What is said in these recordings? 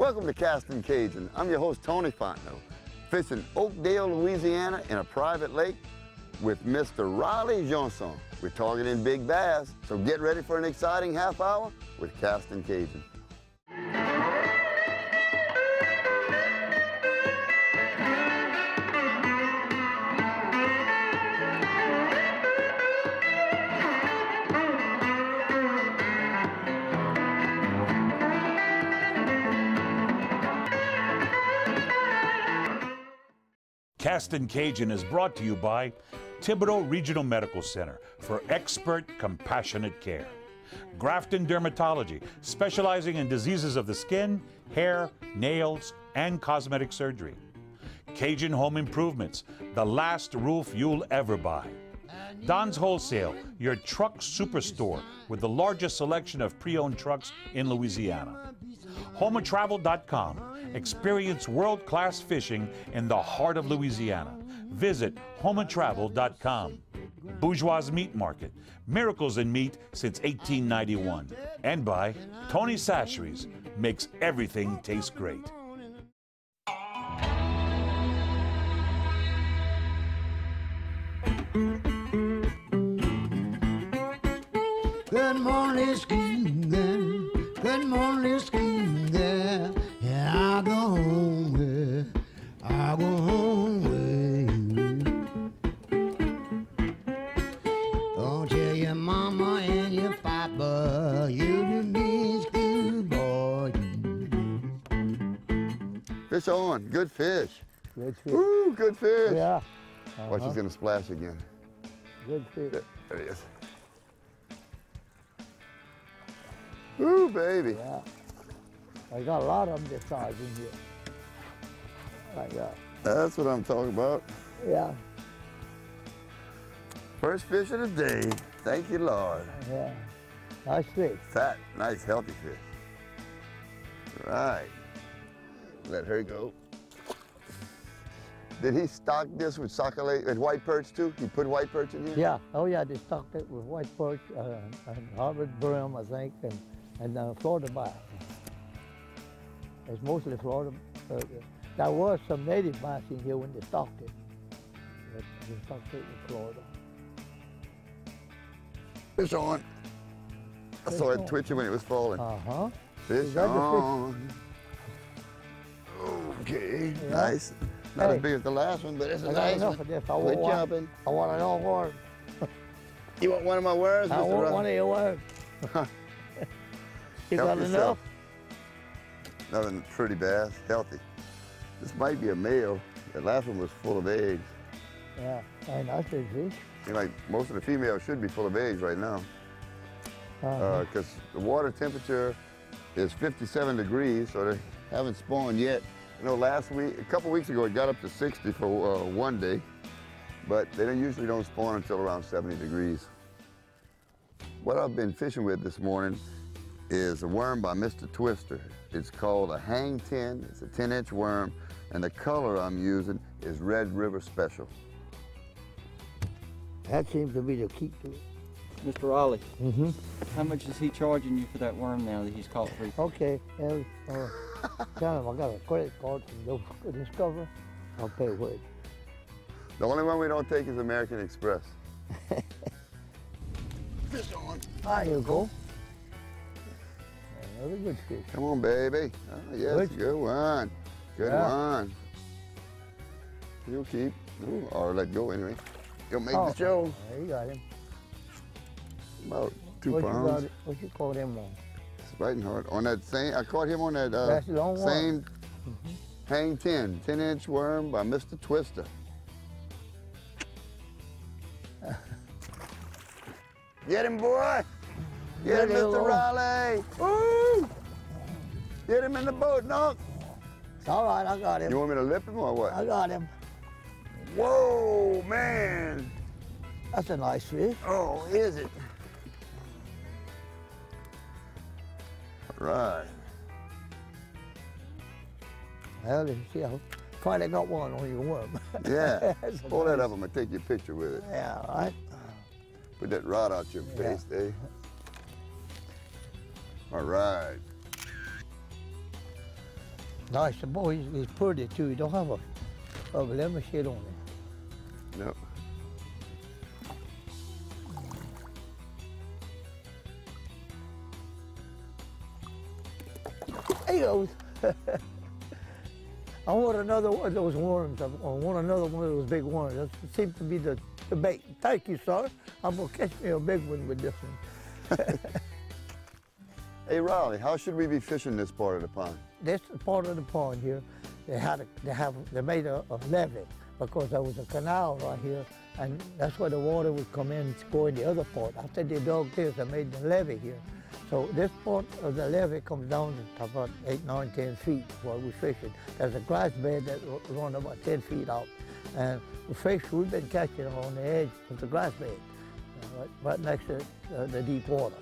Welcome to Castin' Cajun. I'm your host, Tony Fontenot, fishing Oakdale, Louisiana in a private lake with Mr. Riley Jeansonne. We're targeting big bass, so get ready for an exciting half hour with Castin' Cajun. Castin Cajun is brought to you by Thibodaux Regional Medical Center for expert, compassionate care. Grafton Dermatology, specializing in diseases of the skin, hair, nails, and cosmetic surgery. Cajun Home Improvements, the last roof you'll ever buy. Don's Wholesale, your truck superstore with the largest selection of pre owned trucks in Louisiana. HomeAndTravel.com. Experience world class fishing in the heart of Louisiana. Visit HomeAndTravel.com. Bourgeois Meat Market. Miracles in meat since 1891. And by Tony Chachere's. Makes everything taste great. Good I go home with, I go home with you. Don't tell your mama and your papa you the big school boy. Fish on, good fish. Good fish. Woo, good fish. Yeah. Watch, Uh-huh. he's gonna splash again. Good fish. There, there he is. Woo, baby. Yeah. I got a lot of them this size in here. I got, That's what I'm talking about. yeah, First fish of the day. Thank you, Lord. yeah. Nice fish. Fat, nice, healthy fish. Right. Let her go. Did he stock this with sac-a-lait and white perch too? He put white perch in here? Yeah. Oh, yeah. They stocked it with white perch uh, and Harvard brim, I think, and, and uh, Florida bass. It's mostly Florida. Uh, there was some native bass in here when they stocked it. But they stocked it with Florida. Fish on. I Fish saw it twitching when it was falling. Uh-huh. Fish Is the fish? on. Okay, Yeah. nice. Not Hey. as big as the last one, but it's a I nice enough one. of this. I Good want one. jumping. I want an old worm. You want one of my words? I Mr. want Rock? one of your words. you Help got yourself. enough? Nothing pretty bass, healthy. This might be a male. The last one was full of eggs. Yeah, and big fish. Know, like most of the females should be full of eggs right now. Uh-huh. because the water temperature is 57 degrees, so they haven't spawned yet. You know, last week, a couple weeks ago, it got up to 60 for uh, one day, but they don't, usually don't spawn until around 70 degrees. What I've been fishing with this morning is a worm by Mr. Twister. It's called a hang 10. It's a 10 inch worm, and the color I'm using is Red River Special. that seems to be the key to it. Mr. Ollie, Mm-hmm. how much is he charging you for that worm now that he's caught for you? Okay, well, uh, tell him I got a credit card from Go Discover. I'll pay with it. The only one we don't take is American Express. Fish on. There you go. Another good fish. Come on, baby. Oh, yes, Good. good one. Good Yeah. one. You'll keep, Ooh, or let go anyway. You'll make Oh, the show. There you got him. About two what You pounds. got it, what you call him on? Biting hard. On that same, I caught him on that uh, That's the long one. same hang 10, 10 inch worm by Mr. Twister. Get him, boy. Get him, Mr. Riley. Raleigh. Woo! Get him in the boat, Knock. It's all right, I got him. You want me to lift him or what? I got him. Whoa, man. That's a nice fish. Oh, is it? All right. Well, you see, I finally got one on your worm. Yeah. That's a Pull that up. I'm going to take your picture with it. Yeah, all right. Put that rod out your Yeah. face, eh? All right. Nice boy, he's, he's pretty too. He don't have a, a lemon shit on him. No. He goes. I want another one of those worms. I want another one of those big worms. That seems to be the, the bait. Thank you, sir. I'm gonna catch me a big one with this one. Hey, Riley, how should we be fishing this part of the pond? This part of the pond here, they had a, they have they made a, a levee because there was a canal right here, and that's where the water would come in to go in the other part. After they dug this, they made the levee here. So this part of the levee comes down to about eight, nine, ten feet where we're fishing. There's a grass bed that ru- run about ten feet out, and the fish we've been catching are on the edge of the grass bed, uh, right, right next to uh, the deep water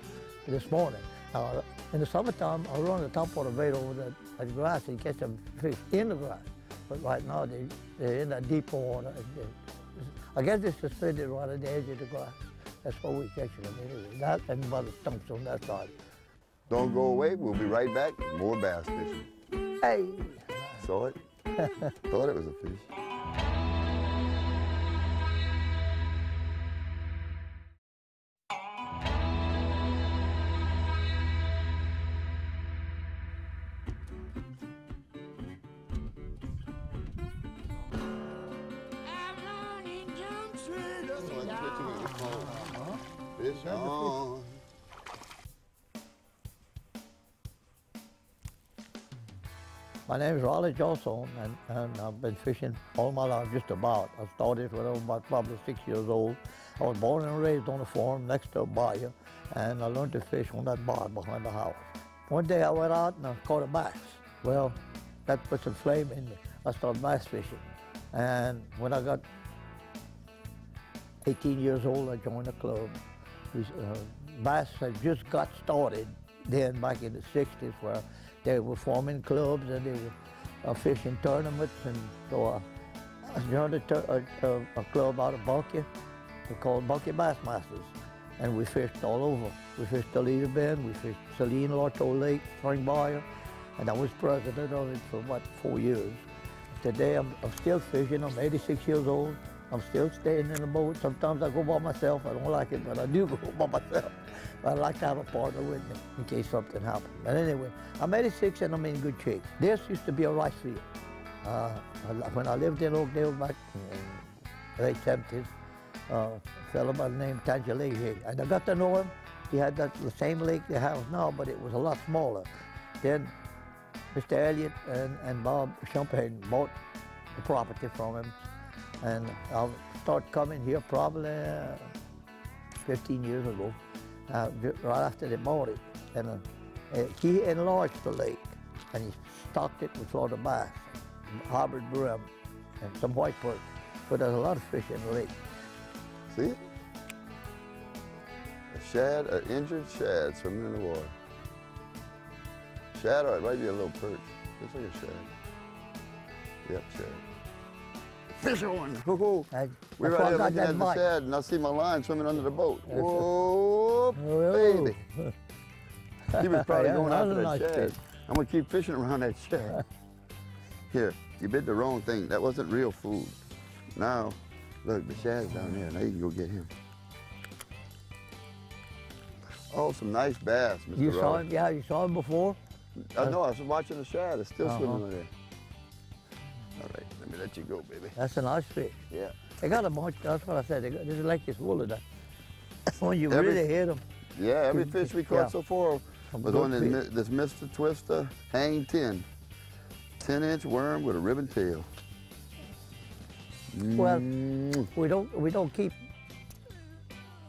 this morning. Uh, in the summertime, I run the top of the bait over the, the grass and catch them fish in the grass. But right now, they, they're in that deeper water. they- uh, I guess they're suspended right at the edge of the grass. That's where we're catching them anyway. That and mother stumps on that side. Don't go away. We'll be right back. More bass fishing. Hey! Saw it? Thought it was a fish. On. My name is Raleigh Jeansonne, and, and I've been fishing all my life, just about. I started when I was about probably six years old. I was born and raised on a farm next to a bayou, and I learned to fish on that bar behind the house. One day I went out and I caught a bass. Well, that put some flame in me. I started bass fishing, and when I got 18 years old, I joined a club. We, uh, bass had just got started then back in the 60s where they were forming clubs and they were uh, fishing tournaments. And so uh, I joined a, a, a, club out of Bunkie called Bunkie Bass Masters. And we fished all over. We fished Toledo Bend, we fished Saline, Lotto Lake, Spring Bayou, and I was president of it for about four years. Today I'm, I'm still fishing. I'm 86 years old. I'm still staying in the boat. Sometimes I go by myself. I don't like it, but I do go by myself. But I like to have a partner with me in case something happens. But anyway, I'm 86 and I'm in good shape. This used to be a rice field. Uh, when I lived in Oakdale back in the late 70s, uh, a fellow by the name of Tangele, and I got to know him. He had that, the same lake they have now, but it was a lot smaller. Then Mr. Elliott and, and Bob Champagne bought the property from him. And I'll start coming here probably uh, 15 years ago, uh, right after they bought it. And uh, uh, he enlarged the lake and he stocked it with Florida bass, and harbor brim, and some white perch. But there's a lot of fish in the lake. See? A shad, an injured shad swimming in the water. Shad, or it might be a little perch. Looks like a shad. Yep, shad. Fish on! Hoo-hoo. And We're right I here got looking that at the bite. shad, and I see my line swimming under the boat. That's. Whoa, Whoa. baby! He was probably Yeah, going after was a that nice shad. fish. I'm gonna keep fishing around that shad. Here, you bit the wrong thing. That wasn't real food. Now, look, the shad's down there. Now you can go get him. Oh, some nice bass, Mr. You saw Raleigh. him? Yeah, you saw him before? I know, I was watching the shad. It's still Uh-huh. swimming over there. All right, let me let you go, baby. That's a nice fish. Yeah. They got a bunch. That's what I said. They got, this is full of that. when you Every- really hit them, Yeah, every fish we yeah. caught so far was on this, this Mr. Twister Hang 10. 10 inch worm with a ribbon tail. Well, Mm. we don't we don't keep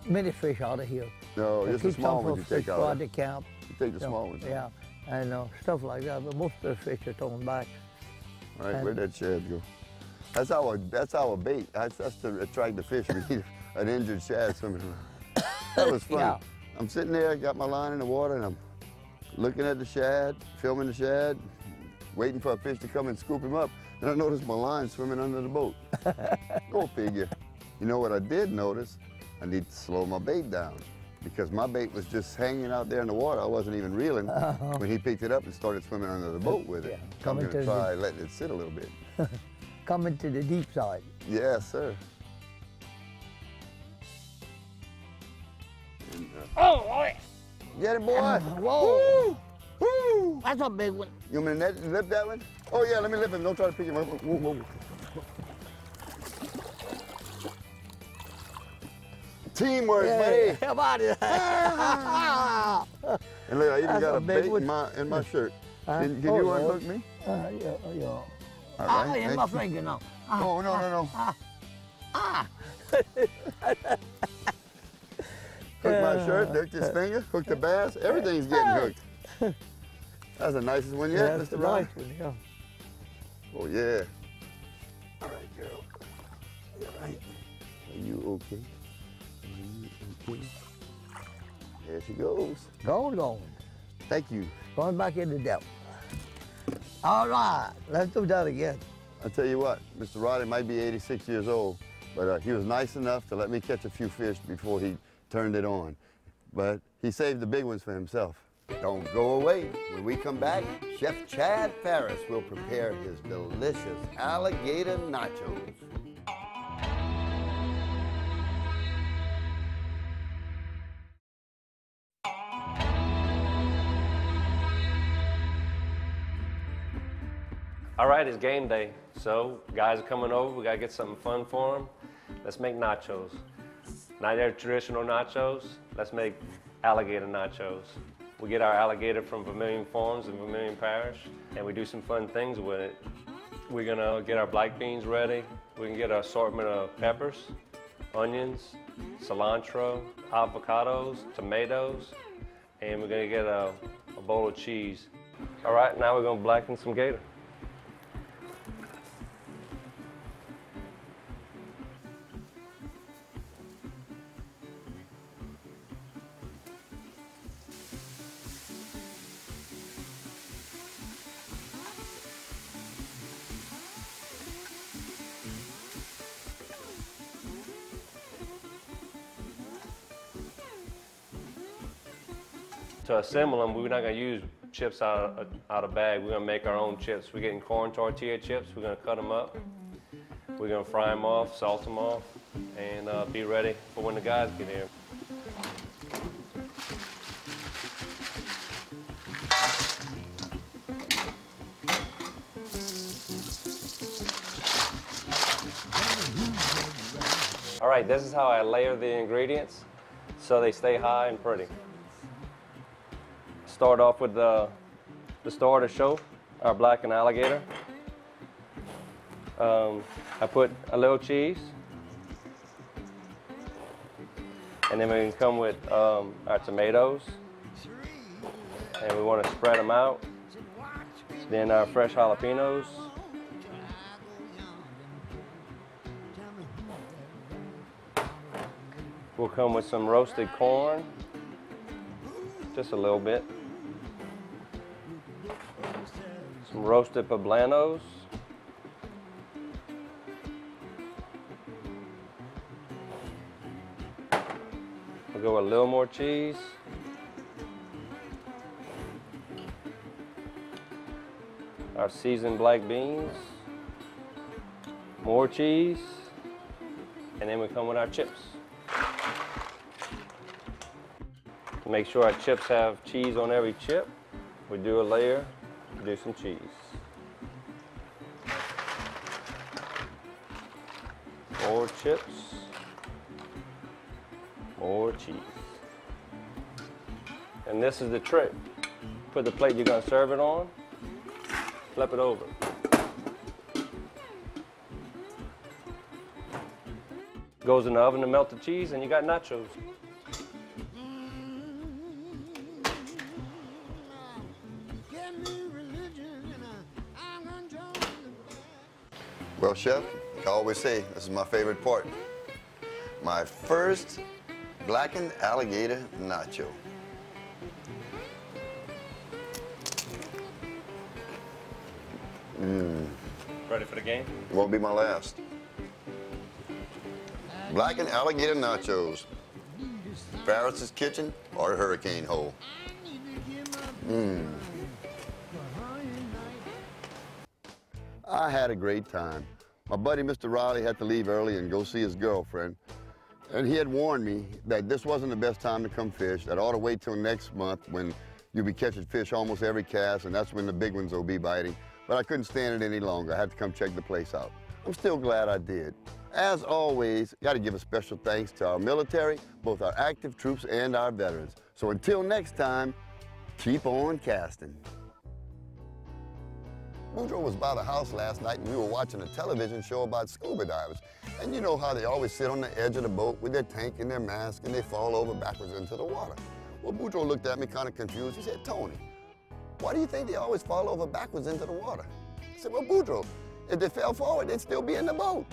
many fish out of here. no, we just the small ones you take out. project camp. You take the you know, small ones. Yeah, and uh, stuff like that. But most of the fish are thrown back. All right, and- where'd that shad go? That's our that's our bait. That's, that's to attract the fish. We need an injured shad swimming around. That was fun. Yeah. I'm sitting there, got my line in the water, and I'm looking at the shad, filming the shad, waiting for a fish to come and scoop him up. And I noticed my line swimming under the boat. Go figure. You know what I did notice? I need to slow my bait down. Because my bait was just hanging out there in the water. I wasn't even reeling uh-huh. when he picked it up and started swimming under the boat with it. Yeah, I'm coming to to the- try letting it sit a little bit. Coming to the deep side. Yes, sir. Uh, oh, boy. Get it, boy. Whoa. Woo! That's a big one. You want me to net, lift that one? Oh, yeah, let me lift him. Don't try to pick him up. Whoa, whoa. Teamwork, Yeah, buddy. how about it? And look, I even That's got a bait in my, in my shirt. Huh? Can, can Oh, you Lord. unhook me? Uh, yeah, yeah. All Ah, right. in my finger now. Ah, Oh, no, no, no. ah. Hook my shirt, hooked his finger, hooked the bass. Everything's getting hooked. That's the nicest one yet, That's Mr. a Ron. nice one, yeah. Oh, yeah. All right, girl. All right? Are you okay? Okay? There she goes. Gone, gone. Thank you. Going back in the depth. All right, let's do that again. I'll tell you what, Mr. Raleigh might be 86 years old, but uh, he was nice enough to let me catch a few fish before he turned it on. But he saved the big ones for himself. Don't go away. When we come back, Chef Chad Farris will prepare his delicious alligator nachos. All right, it's game day. So guys are coming over. We gotta get something fun for them. Let's make nachos. Not your traditional nachos. Let's make alligator nachos. We get our alligator from Vermilion Farms in Vermilion Parish, and we do some fun things with it. We're gonna get our black beans ready. We can get our assortment of peppers, onions, cilantro, avocados, tomatoes, and we're gonna get a, a bowl of cheese. All right, now we're gonna blacken some gator. To assemble them, we're not gonna use chips out of, out of bag. We're gonna make our own chips. We're getting corn tortilla chips. We're gonna cut them up. We're gonna fry them off, salt them off, and uh, be ready for when the guys get here. All right, this is how I layer the ingredients so they stay high and pretty. Start off with the, the starter show, our black and alligator. Um, I put a little cheese. And then we can come with um, our tomatoes. And we want to spread them out. Then our fresh jalapenos. We'll come with some roasted corn, just a little bit. Some roasted poblanos. We'll go with a little more cheese. Our seasoned black beans. More cheese. And then we come with our chips. Make sure our chips have cheese on every chip. We do a layer, do some cheese. Chips, more cheese. And this is the trick. Put the plate you're gonna serve it on, flip it over. Goes in the oven to melt the cheese and you got nachos. Well, Chef, I always say this is my favorite part. My first blackened alligator nacho. Mm. Ready for the game? Won't be my last. Blackened alligator nachos. Ferris's kitchen or a hurricane hole. Mmm. I had a great time. My buddy, Mr. Riley, had to leave early and go see his girlfriend. And he had warned me that this wasn't the best time to come fish, that I ought to wait till next month when you'll be catching fish almost every cast, and that's when the big ones will be biting. But I couldn't stand it any longer. I had to come check the place out. I'm still glad I did. As always, got to give a special thanks to our military, both our active troops and our veterans. So until next time, keep on casting. Boudreaux was by the house last night and we were watching a television show about scuba divers. And you know how they always sit on the edge of the boat with their tank and their mask and they fall over backwards into the water. Well, Boudreaux looked at me kind of confused. He said, Tony, why do you think they always fall over backwards into the water? I said, well, Boudreaux, if they fell forward, they'd still be in the boat.